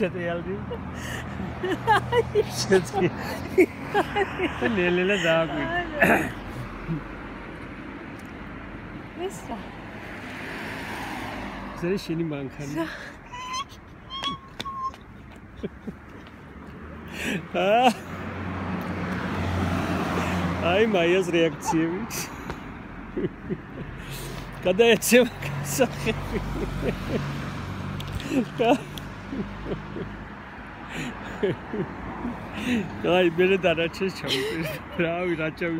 ჩეტიალდი. შეცი. ლელელა დააგვი. ესა. ზერი შენი მანქანა. აა აი მაიას რეაქციები. გადაეცემა სახები. აი მე და რაჩეს ჩავიწერ. რავი რა ჩავიწერ.